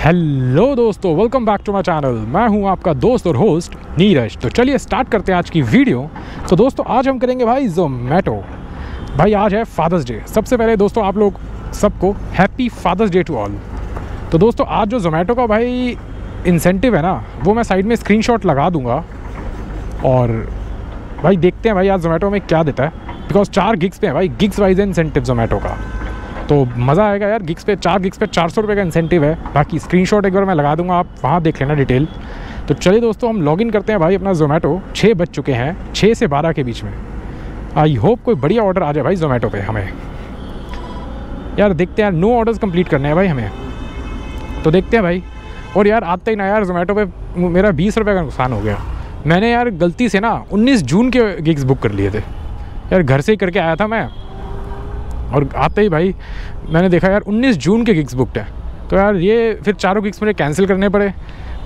Hello दोस्तों welcome back to my channel मैं हूँ आपका दोस्त और होस्ट नीरज। तो चलिए स्टार्ट करते हैं आज की वीडियो तो दोस्तों, आज हम करेंगे भाई जोमेटो भाई, आज है फादर्स डे सबसे पहले दोस्तों, आप लोग सबको happy father's day to all तो दोस्तों, आज जो जोमेटो का भाई इंसेंटिव है ना, वो मैं साइड में स्क्रीनशॉट लगा दूँगा। और भाई, देखते हैं भाई, आज जोमेटो में क्या देता है। बिकॉज़ चार गिग्स पे है भाई गिग्स वाइज इंसेंटिव जोमेटो का। तो मज़ा आएगा यार गिग्स पे, चार गिग्स पे चार सौ रुपये का इंसेंटिव है। बाकी स्क्रीनशॉट एक बार मैं लगा दूँगा, आप वहाँ देख लेना डिटेल तो चलिए दोस्तों, हम लॉगिन करते हैं भाई अपना जोमेटो छः बज चुके हैं, छः से बारह के बीच में। आई होप कोई बढ़िया ऑर्डर आ जाए भाई जोमेटो पे हमें। यार देखते हैं नो ऑर्डर्स कंप्लीट करने हैं भाई हमें। तो देखते हैं भाई। और यार आते ही ना यार जोमेटो पे मेरा बीस रुपये का नुकसान हो गया। मैंने यार गलती से ना उन्नीस जून के गिग्स बुक कर लिए थे। यार घर से ही करके आया था मैं। और आते ही भाई, मैंने देखा यार 19 जून के गिग्स बुकड है। तो यार ये फिर चारों गिग्स मुझे कैंसिल करने पड़े।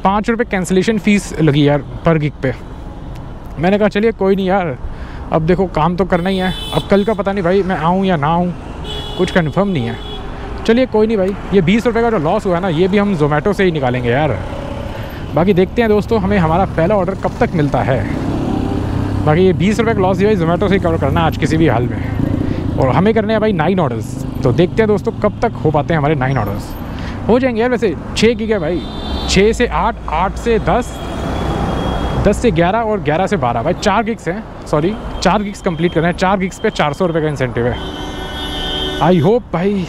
पाँच रुपये कैंसिलेशन फ़ीस लगी यार पर गिग पे। मैंने कहा, चलिए कोई नहीं यार, अब देखो काम तो करना ही है। अब कल का पता नहीं भाई मैं आऊँ या ना आऊँ, कुछ कन्फर्म नहीं है। चलिए कोई नहीं भाई, ये बीस रुपये का जो लॉस हुआ है ना, ये भी हम जोमेटो से ही निकालेंगे यार। बाकी देखते हैं दोस्तों, हमें हमारा पहला ऑर्डर कब तक मिलता है? बाकी ये बीस रुपये का लॉस ही भाई जोमेटो से ही कवर करना आज किसी भी हाल में। और हमें करने हैं भाई नाइन ऑर्डर्स तो देखते हैं दोस्तों, कब तक हो पाते हैं हमारे नाइन ऑर्डर्स हो जाएँगे यार वैसे छः की है भाई। छः से आठ आठ से दस दस से ग्यारह और ग्यारह से बारह। भाई चार गिग्स हैं सॉरी चार गिग्स कंप्लीट करना है। चार गिग्स पे चार सौ रुपये का इंसेंटिव है। आई होप भाई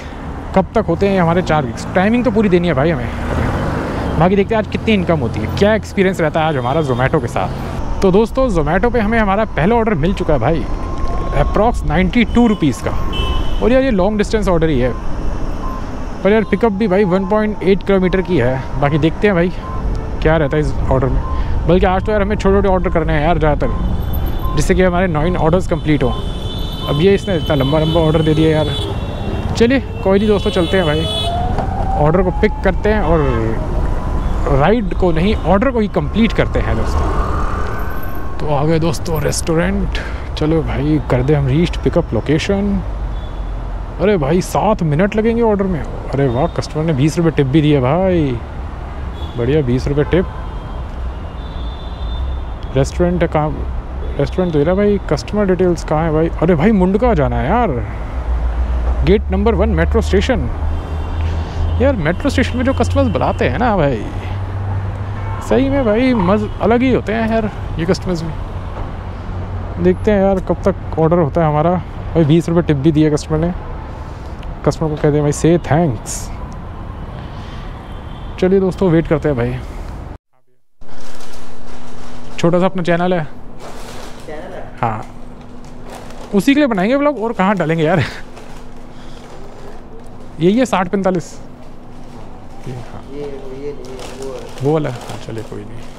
कब तक होते हैं हमारे चार गिग्स टाइमिंग तो पूरी देनी है भाई हमें। बाकी देखते हैं आज कितनी इनकम होती है। क्या एक्सपीरियंस रहता है आज हमारा जोमेटो के साथ। तो दोस्तों जोमेटो पे हमें हमारा पहला ऑर्डर मिल चुका है भाई। अप्रॉक्स नाइन्टी टू रुपीज़ का। और यार ये लॉन्ग डिस्टेंस ऑर्डर ही है। पर यार पिकअप भी भाई 1.8 किलोमीटर की है। बाकी देखते हैं भाई क्या रहता है इस ऑर्डर में। बल्कि आज तो यार हमें छोटे छोटे ऑर्डर करने हैं यार ज़्यादातर, जिससे कि हमारे नाइन ऑर्डर्स कंप्लीट हों। अब ये इसने इतना लंबा लंबा ऑर्डर दे दिया यार। चलिए, कोई नहीं दोस्तों, चलते हैं भाई। ऑर्डर को पिक करते हैं और राइड को नहीं ऑर्डर को ही कंप्लीट करते हैं दोस्तों। तो आ गए दोस्तों रेस्टोरेंट चलो भाई, कर दे हम रीस्ट पिकअप लोकेशन अरे भाई, सात मिनट लगेंगे ऑर्डर में। अरे वाह कस्टमर ने बीस रुपये टिप भी दिया भाई। बढ़िया, बीस रुपये टिप रेस्टोरेंट कहाँ रेस्टोरेंट तो रहा भाई कस्टमर डिटेल्स कहाँ है भाई? अरे भाई, मुंडका जाना है यार। Gate number one metro station यार मेट्रो स्टेशन में जो कस्टमर्स बुलाते हैं ना भाई, सही में भाई, मज़ अलग ही होते हैं यार, ये कस्टमर्स भी देखते हैं यार कब तक ऑर्डर होता है हमारा। भाई बीस रुपये टिप भी दिया कस्टमर ने। कस्टमर को कहते हैं भाई से थैंक्स चलिए दोस्तों वेट करते हैं भाई। छोटा सा अपना चैनल है। हाँ? उसी के लिए बनाएँगे ब्लॉग और कहाँ डालेंगे यार? यही है साठ पैंतालीस। हाँ। वो वाला? हाँ चलिए कोई नहीं।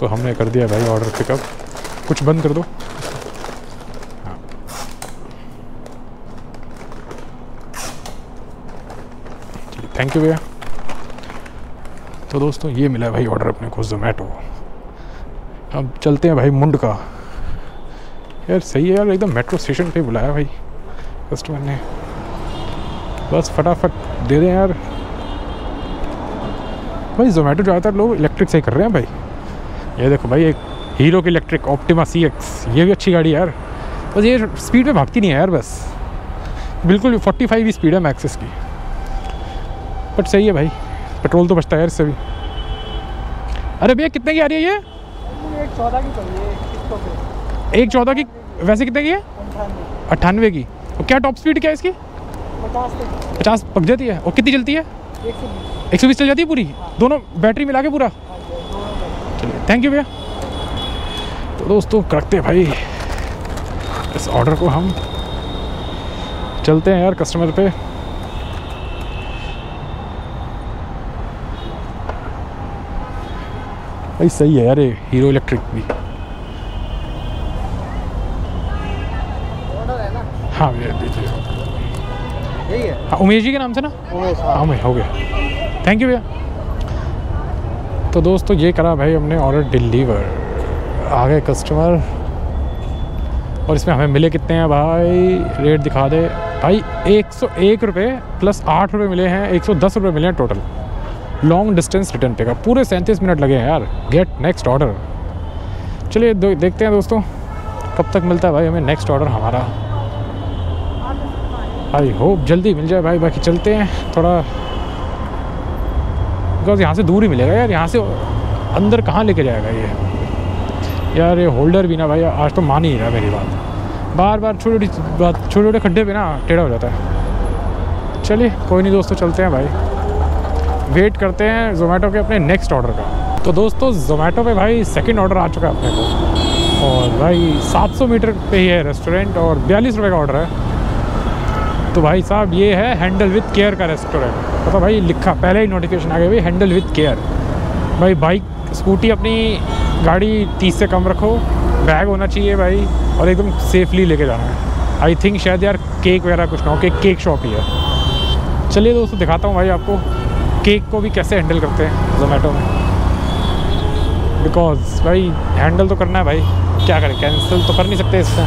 दोस्तों हमने कर दिया भाई ऑर्डर पिकअप कुछ बंद कर दो। हाँ थैंक यू भैया। तो दोस्तों, ये मिला भाई ऑर्डर अपने को जोमेटो अब चलते हैं भाई मुंड का। यार सही है यार, एकदम मेट्रो स्टेशन पे बुलाया भाई कस्टमर ने। बस फटाफट दे दें यार। भाई जोमेटो ज़्यादातर लोग इलेक्ट्रिक से ही कर रहे हैं भाई। ये देखो भाई एक हीरो की इलेक्ट्रिक ऑप्टिमा सी एक्स ये भी अच्छी गाड़ी है यार। बस ये स्पीड में भागती नहीं है यार बस। बिल्कुल फोर्टी फाइव ही स्पीड है मैक्सिस की बट सही है भाई पेट्रोल तो बचता है यार इससे भी। अरे भैया कितने की आ रही है ये? एक चौदह की एक चौदह की? वैसे कितने की है? अट्ठानवे की। और क्या टॉप स्पीड क्या है इसकी? पचास पक जाती है। और कितनी चलती है? एक सौ बीस। एक सौ बीस चल जाती है पूरी? दोनों बैटरी मिला के पूरा? चलिए थैंक यू भैया। तो दोस्तों करते भाई। इस ऑर्डर को हम चलते हैं यार कस्टमर पे। भाई सही है यार ये हीरो इलेक्ट्रिक भी। है हाँ भैया दीजिए हाँ, उमेश जी के नाम से ना? उमेश हाँ। भाई हो गया। थैंक यू भैया। तो दोस्तों, ये करा भाई हमने ऑर्डर डिलीवर आ गए कस्टमर और इसमें हमें मिले कितने हैं भाई? रेट दिखा दे। भाई, एक सौ एक रुपये प्लस आठ रुपये मिले हैं, एक सौ दस रुपये मिले हैं टोटल लॉन्ग डिस्टेंस रिटर्न पे का पूरे सैंतीस मिनट लगे हैं यार. गेट नेक्स्ट ऑर्डर चलिए देखते हैं दोस्तों, कब तक मिलता है भाई हमें नेक्स्ट ऑर्डर हमारा. आई होप जल्दी मिल जाए भाई। बाकी चलते हैं, थोड़ा बिकॉज़ यहाँ से दूर ही मिलेगा यार, यहाँ से अंदर कहाँ लेके जाएगा ये? यार ये होल्डर भी ना भाई, आज तो मान ही रहा मेरी बात। बार बार छोटी छोटी बात छोटे छोटे खड्डे पे ना टेढ़ा हो जाता है। चलिए, कोई नहीं दोस्तों, चलते हैं भाई। वेट करते हैं जोमेटो के अपने नेक्स्ट ऑर्डर का। तो दोस्तों जोमेटो पे भाई सेकंड ऑर्डर आ चुका है अपने को। और भाई 700 मीटर पे ही है रेस्टोरेंट और बयालीस रुपये का ऑर्डर है। तो भाई साहब, ये है हैंडल विथ केयर का रेस्टोरेंट मतलब भाई लिखा, पहले ही नोटिफिकेशन आ गया, भाई हैंडल विथ केयर भाई बाइक स्कूटी अपनी गाड़ी तीस से कम रखो बैग होना चाहिए भाई, और एकदम सेफली लेके जाना है। आई थिंक शायद यार केक वगैरह कुछ ना हो केक केक शॉप ही है। चलिए दोस्तों, दिखाता हूँ भाई आपको केक को भी कैसे हैंडल करते हैं जोमेटो में। बिकॉज़ भाई हैंडल तो करना है भाई, क्या करें कैंसिल तो कर नहीं सकते इससे।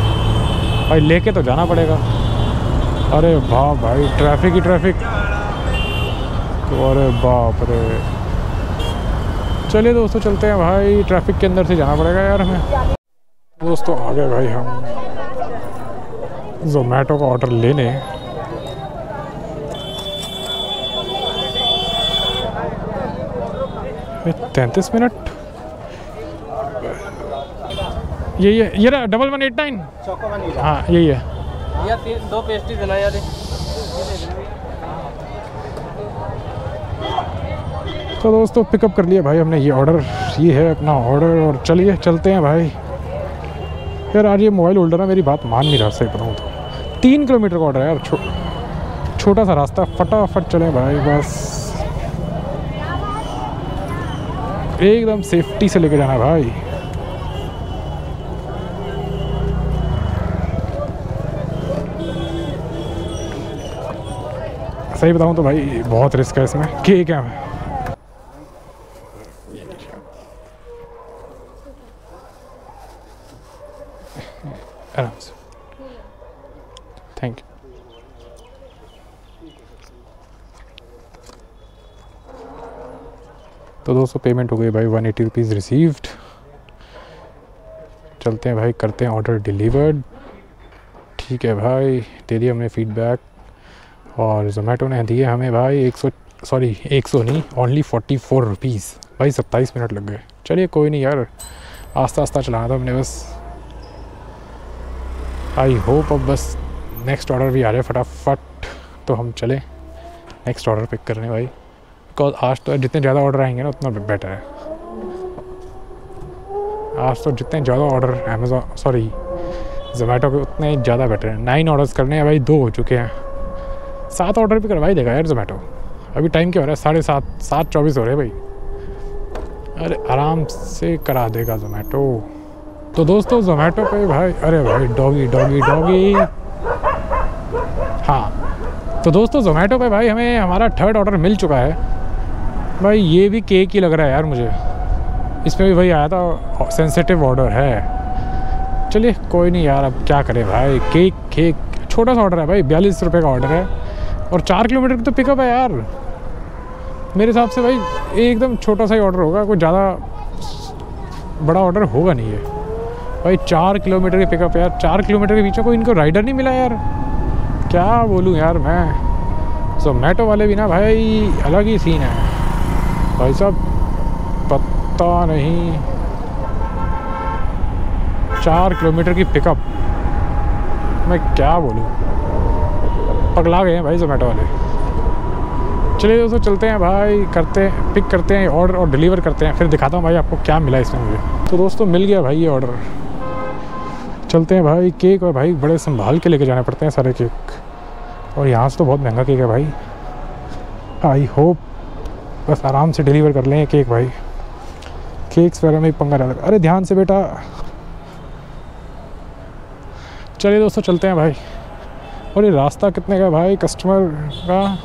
भाई लेके तो जाना पड़ेगा। अरे बाप भाई ट्रैफ़िक ही ट्रैफ़िक अरे बाप रे। चलिए दोस्तों चलते हैं भाई। ट्रैफ़िक के अंदर से जाना पड़ेगा यार हमें। दोस्तों आ गए भाई हम। जोमेटो का ऑर्डर लेने। तैंतीस मिनट। यही है। ये रहा डबल वन एट नाइन हाँ यही है। दो पेस्ट्री देना यार। तो दोस्तों पिकअप कर लिया भाई हमने ये ऑर्डर ये है अपना ऑर्डर और चलिए चलते हैं भाई। यार आज ये मोबाइल होल्डर ना मेरी बात मान नहीं रहा सही बताऊँ तो। तीन किलोमीटर का ऑर्डर है यार छो, छोटा सा रास्ता फटाफट चले भाई बस। एकदम सेफ्टी से लेके जाना है भाई। सही बताऊँ तो भाई बहुत रिस्क है इसमें। केक है आराम से थैंक यू तो दोस्तों पेमेंट हो गई भाई वन एटी रुपीज़ रिसीव्ड चलते हैं भाई, करते हैं ऑर्डर डिलीवर्ड ठीक है भाई, दे दिया हमने फीडबैक और जोमेटो ने दिए हमें भाई एक सौ सॉरी एक सौ नहीं ओनली फोर्टी फोर रुपीज़ भाई सत्ताईस मिनट लग गए। चलिए कोई नहीं यार आस्ता आस्ता चलाना था हमने बस। आई होप अब बस नेक्स्ट ऑर्डर भी आ है फटाफट तो हम चले। नेक्स्ट ऑर्डर पिक करने भाई। बिकॉज़ आज तो जितने ज़्यादा ऑर्डर आएँगे ना, उतना बेटर है। आज तो जितने ज़्यादा ऑर्डर अमेज़ोन सॉरी जोमेटो के उतने ज़्यादा बेटर हैं। नाइन ऑर्डर्स करने हैं भाई, दो हो चुके हैं। सात ऑर्डर भी करवाई देगा यार जोमेटो अभी टाइम क्या हो रहा है? साढ़े सात सात चौबीस हो रहे भाई। अरे आराम से करा देगा जोमेटो तो दोस्तों जोमेटो पे भाई, अरे भाई डॉगी डॉगी डॉगी हाँ। तो दोस्तों जोमेटो पे भाई हमें हमारा थर्ड ऑर्डर मिल चुका है। भाई, ये भी केक ही लग रहा है यार मुझे। इसमें भी भाई आया था सेंसिटिव ऑर्डर है। चलिए, कोई नहीं यार, अब क्या करें भाई? केक केक, छोटा सा ऑर्डर है भाई, बयालीस रुपये का ऑर्डर है। और चार किलोमीटर की तो पिकअप है यार। मेरे हिसाब से भाई, एकदम छोटा सा ही ऑर्डर होगा, कोई ज़्यादा बड़ा ऑर्डर होगा नहीं है भाई, चार किलोमीटर की पिकअप यार, चार किलोमीटर के पीछे कोई इनको राइडर नहीं मिला यार। क्या बोलूँ यार मैं? जोमेटो वाले भी ना भाई, अलग ही सीन है। भाई साहब, पता नहीं। चार किलोमीटर की पिकअप मैं क्या बोलूँ? पगला गए हैं भाई जोमेटो वाले। चलिए दोस्तों, चलते हैं भाई, करते हैं पिक करते हैं ऑर्डर और डिलीवर करते हैं। फिर दिखाता हूँ भाई आपको क्या मिला इसमें मुझे। तो दोस्तों, मिल गया भाई ये ऑर्डर चलते हैं भाई केक और भाई बड़े संभाल के लेके जाने पड़ते हैं सारे केक और यहाँ से तो बहुत महँगा केक है भाई। आई होप बस आराम से डिलीवर कर लें केक भाई। केक्स वगैरह में पंगा रहता अरे ध्यान से बेटा। चलिए दोस्तों, चलते हैं भाई। और ये रास्ता कितने का भाई? कस्टमर का।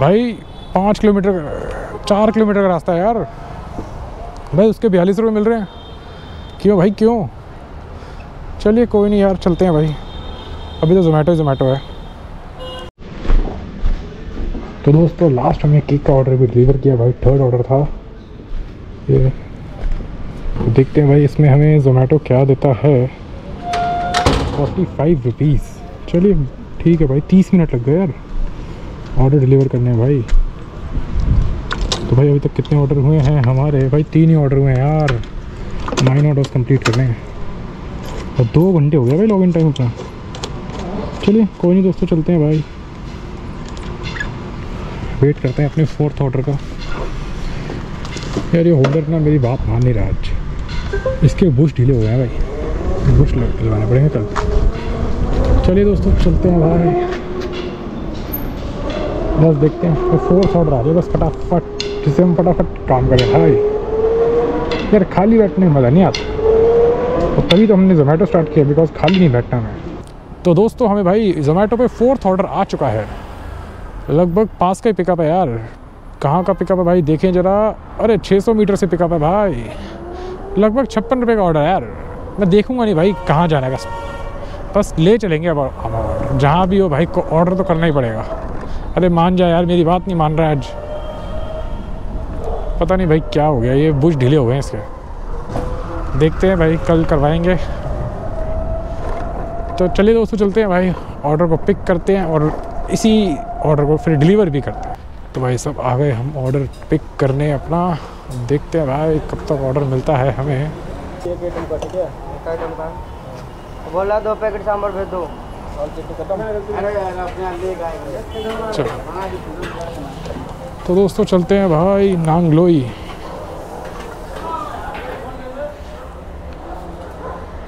भाई, पाँच किलोमीटर चार किलोमीटर का रास्ता है यार। भाई, उसके बयालीस रुपये मिल रहे हैं। क्यों भाई, क्यों? चलिए, कोई नहीं यार, चलते हैं भाई। अभी तो जोमेटो ही जोमेटो है। तो दोस्तों लास्ट हमने केक का ऑर्डर भी डिलीवर किया भाई। थर्ड ऑर्डर था। ये तो देखते हैं भाई, इसमें हमें जोमेटो क्या देता है। फोर्टी फाइव रुपीज़ चलिए, ठीक है भाई, तीस मिनट लग गए यार। ऑर्डर डिलीवर करने में भाई। तो भाई, अभी तक कितने ऑर्डर हुए हैं? हमारे भाई, तीन ही ऑर्डर हुए हैं यार। नाइन ऑर्डर्स कंप्लीट करने हैं। और दो घंटे हो गया भाई लॉग इन टाइम अपना। चलिए, कोई नहीं दोस्तों, चलते हैं भाई। वेट करते हैं अपने फोर्थ ऑर्डर का। यार ये होल्डर ना मेरी बात मान नहीं रहा आज इसके बुश ढीले हो गए हैं भाई। बुश लगवाने पड़ेंगे कल। चलिए दोस्तों, चलते हैं भाई बस देखते हैं तो फोर्थ ऑर्डर आ जाए बस फटाफट जिससे हम फटाफट काम करें भाई यार खाली बैठने में मज़ा नहीं आता। और तभी तो हमने जोमेटो स्टार्ट किया बिकॉज़ खाली नहीं बैठना हमें तो दोस्तों, हमें भाई जोमेटो पे फोर्थ ऑर्डर आ चुका है। लगभग पास का ही पिकअप है यार। कहाँ का पिकअप है भाई? देखें ज़रा। अरे 600 मीटर से पिकअप है भाई। लगभग छप्पन रुपये का ऑर्डर है यार। मैं देखूँगा नहीं भाई कहाँ जाने का। बस ले चलेंगे अब ऑर्डर जहाँ भी हो भाई, को ऑर्डर तो करना ही पड़ेगा। अरे, मान जाए यार। मेरी बात नहीं मान रहा है आज। पता नहीं भाई क्या हो गया। ये बुश ढीले हो गए हैं इसके। देखते हैं भाई, कल करवाएँगे। तो चलिए दोस्तों, चलते हैं भाई। ऑर्डर को पिक करते हैं और इसी ऑर्डर को फिर डिलीवर भी करते हैं। तो भाई सब आ गए हम ऑर्डर पिक करने अपना। देखते हैं भाई कब तक ऑर्डर मिलता है हमें। बोला दो पैकेट सांभर भेज दो। चलो। तो दोस्तों चलते हैं भाई नांगलोई।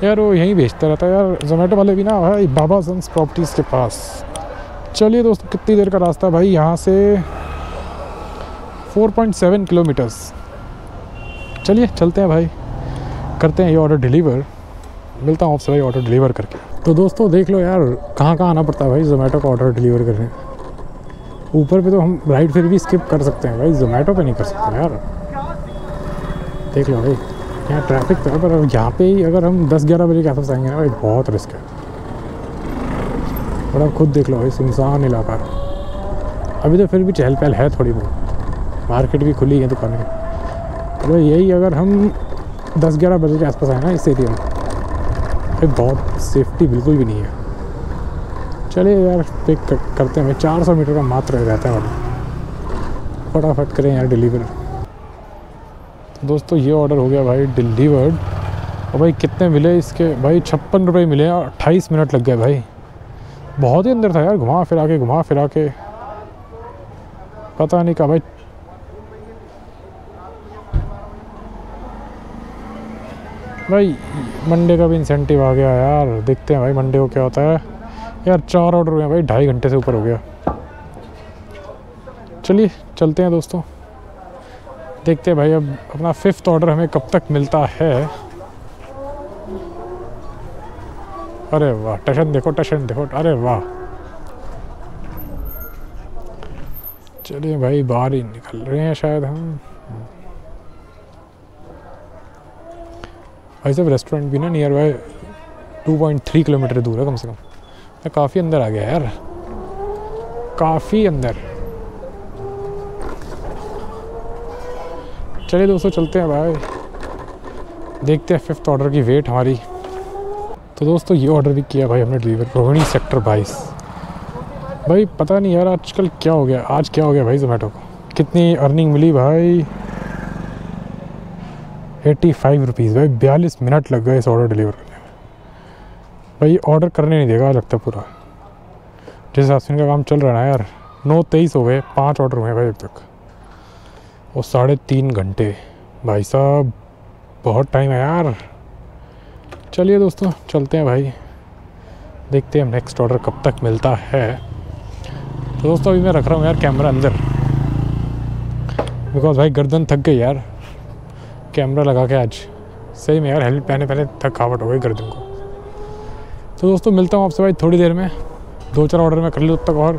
यार वो यहीं भेजता रहता है यार। जोमेटो वाले भी ना भाई बाबा सन्स प्रॉपर्टीज़ के पास। चलिए दोस्तों, कितनी देर का रास्ता भाई? यहाँ से 4.7 किलोमीटर्स चलिए, चलते हैं भाई। करते हैं ये ऑर्डर डिलीवर मिलता हूँ आपसे भाई ऑर्डर डिलीवर करके। तो दोस्तों, देख लो यार कहाँ कहाँ आना पड़ता है भाई जोमेटो का ऑर्डर डिलीवर करने। ऊपर पे तो हम राइड फिर भी स्किप कर सकते हैं भाई। जोमेटो पे नहीं कर सकते यार। देख लो भाई, यहाँ ट्रैफ़िक तो है, पर यहाँ पे ही अगर हम 10-11 बजे के आसपास आएँगे ना भाई, बहुत रिस्क है। और आप खुद देख लो भाई सुनसान इलाका अभी तो फिर भी चहल पहल है थोड़ी बहुत। मार्केट भी खुली है दुकानें। तो यही अगर हम 10-11 बजे के आसपास आए ना इस एरिया में भाई बहुत सेफ्टी बिल्कुल भी नहीं है। चलिए यार पिक करते हैं। भाई 400 मीटर का मात्र रहता है वाला। फटाफट करें यार डिलीवर तो दोस्तों, ये ऑर्डर हो गया भाई डिलीवर्ड और भाई, कितने मिले इसके? भाई, छप्पन रुपये मिले और अट्ठाईस मिनट लग गए भाई। बहुत ही अंदर था यार, घुमा फिरा के, घुमा फिरा के। पता नहीं कहा भाई भाई, मंडे का भी इंसेंटिव आ गया यार, देखते हैं भाई मंडे को क्या होता है। यार, चार ऑर्डर हुए हैं भाई, ढाई घंटे से ऊपर हो गया। चलिए, चलते हैं दोस्तों। देखते हैं भाई, अब अपना फिफ्थ ऑर्डर हमें कब तक मिलता है। अरे वाह, टशन देखो टशन देखो, अरे वाह। चलिए भाई, बाहर ही निकल रहे हैं शायद हम। भाई साहब रेस्टोरेंट भी ना नियर बाय 2.3 किलोमीटर दूर है कम से कम। मैं काफ़ी अंदर आ गया यार। काफ़ी अंदर। चलिए दोस्तों, चलते हैं भाई। देखते हैं फिफ्थ ऑर्डर की वेट हमारी। तो दोस्तों, ये ऑर्डर भी किया भाई हमने डिलीवर रोहिणी सेक्टर बाईस। भाई, पता नहीं यार, आजकल क्या हो गया? आज क्या हो गया भाई जोमेटो को? कितनी अर्निंग मिली भाई? एट्टी फाइव रुपीज़ भाई, बयालीस मिनट लग गए इस ऑर्डर डिलीवर करने में। भाई ऑर्डर करने नहीं देगा, लगता पूरा। जिस हिसाब से इनका काम चल रहा है ना यार। नौ तेईस हो गए, पाँच ऑर्डर हुए भाई अब तक। और साढ़े तीन घंटे। भाई साहब, बहुत टाइम है यार। चलिए दोस्तों, चलते हैं भाई। देखते हैं नेक्स्ट ऑर्डर कब तक मिलता है। तो दोस्तों, अभी मैं रख रहा हूँ यार कैमरा अंदर। बिकॉज़ भाई गर्दन थक गई यार। कैमरा लगा के आज। सही में यार हेलमेट पहने पहने थकावट हो गई गर्दन को। तो दोस्तों, मिलता हूँ आपसे भाई थोड़ी देर में। दो चार ऑर्डर में कर लूँ तब तक और।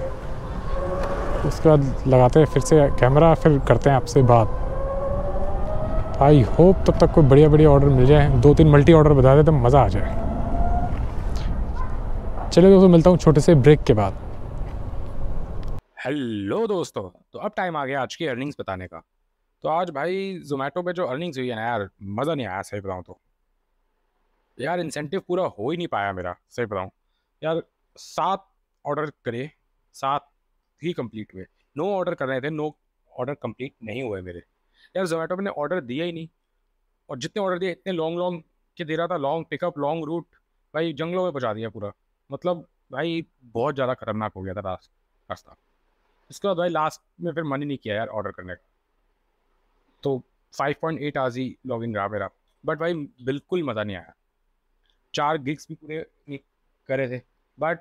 उसके बाद लगाते हैं फिर से कैमरा फिर करते हैं आपसे बात। आई होप तब तक कोई बढ़िया बढ़िया ऑर्डर मिल जाए। दो तीन मल्टी ऑर्डर बता दे तो मज़ा आ जाए। चलिए दोस्तों, मिलता हूँ छोटे से ब्रेक के बाद। हेलो दोस्तों तो अब टाइम आ गया आज की अर्निंग्स बताने का। तो आज भाई जोमेटो पे जो अर्निंग्स हुई है ना यार, मज़ा नहीं आया, सही बताऊँ तो। यार इंसेंटिव पूरा हो ही नहीं पाया मेरा, सही बताऊँ। यार सात ऑर्डर करे, सात ही कंप्लीट हुए। नो ऑर्डर कर रहे थे नो ऑर्डर कंप्लीट नहीं हुए मेरे। यार जोमेटो ने ऑर्डर दिया ही नहीं। और जितने ऑर्डर दिए, इतने लॉन्ग लॉन्ग के दे रहा था लॉन्ग पिकअप लॉन्ग रूट भाई जंगलों में पहुँचा दिया पूरा। मतलब भाई बहुत ज़्यादा खतरनाक हो गया था रास्ता। इसके बाद भाई लास्ट में फिर मन ही नहीं किया यार ऑर्डर करने का। तो 5.8 पॉइंट एट आज ही लॉग इन रहा मेरा। बट भाई बिल्कुल मज़ा नहीं आया। चार गिग्स भी पूरे करे थे। बट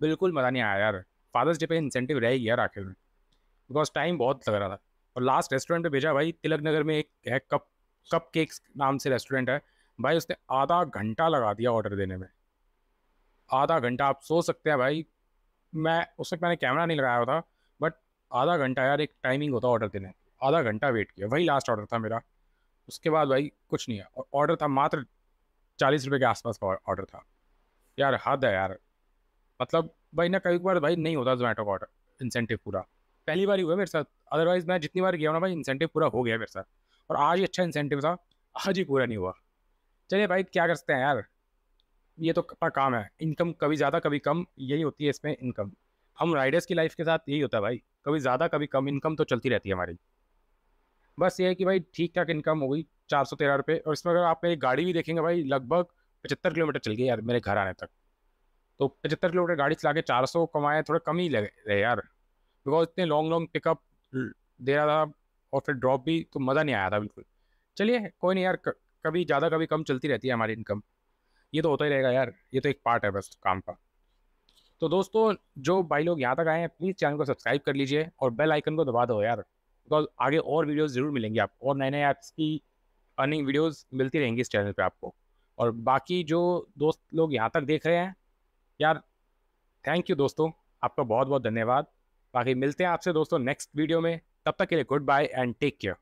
बिल्कुल मज़ा नहीं आया यार। फादर्स डे पे इंसेंटिव रह गया यार आखिर में। बिकॉज़ टाइम बहुत लग रहा था। और लास्ट रेस्टोरेंट पे भेजा भाई तिलक नगर में एक है कप कप केक्स नाम से रेस्टोरेंट है। भाई, उसने आधा घंटा लगा दिया ऑर्डर देने में। आधा घंटा, आप सोच सकते हैं भाई। मैं, उस वक्त मैंने कैमरा नहीं लगाया था बट आधा घंटा यार, एक टाइमिंग होता ऑर्डर देने। आधा घंटा वेट किया। वही लास्ट ऑर्डर था मेरा। उसके बाद भाई, कुछ नहीं है। और ऑर्डर था मात्र चालीस रुपये के आसपास का ऑर्डर था। यार, हद है यार। मतलब भाई, ना कई बार भाई, नहीं होता जोमेटो का ऑर्डर इंसेंटिव पूरा। पहली बार ही हुआ मेरे साथ। अदरवाइज़ मैं जितनी बार गया ना भाई इंसेंटिव पूरा हो गया मेरे साथ। और आज ही अच्छा इंसेंटिव था, आज ही पूरा नहीं हुआ। चलिए भाई, क्या कर सकते हैं यार? ये तो काम है। इनकम कभी ज़्यादा, कभी कम, यही होती है इसमें इनकम हम राइडर्स की लाइफ के साथ यही होता है भाई। कभी ज़्यादा, कभी कम इनकम तो चलती रहती है हमारी। बस ये है कि भाई, ठीक ठाक इनकम हो गई, चार सौ तेरह रुपये। और इसमें अगर आप मेरी गाड़ी भी देखेंगे भाई, लगभग पचहत्तर किलोमीटर चल गई यार मेरे घर आने तक। तो पचहत्तर किलोमीटर गाड़ी चला के चार सौ कमाए, थोड़े कम ही लगे यार। बिकॉज़ इतने लॉन्ग लॉन्ग पिकअप दे रहा था और फिर ड्रॉप भी तो मज़ा नहीं आया था बिल्कुल। चलिए, कोई नहीं यार कभी ज़्यादा कभी कम चलती रहती है हमारी इनकम ये तो होता ही रहेगा यार, ये तो एक पार्ट है बस काम का। तो दोस्तों, जो भाई लोग यहाँ तक आए हैं प्लीज़ चैनल को सब्सक्राइब कर लीजिए और बेल आइकन को दबा दो यार। बिकॉज़ आगे और वीडियोस ज़रूर मिलेंगी आप, और नए नए ऐप्स की अर्निंग वीडियोस मिलती रहेंगी इस चैनल पे आपको। और बाकी जो दोस्त लोग यहाँ तक देख रहे हैं, यार थैंक यू दोस्तों, आपका बहुत बहुत धन्यवाद। बाकी मिलते हैं आपसे दोस्तों नेक्स्ट वीडियो में। तब तक के लिए good bye and take care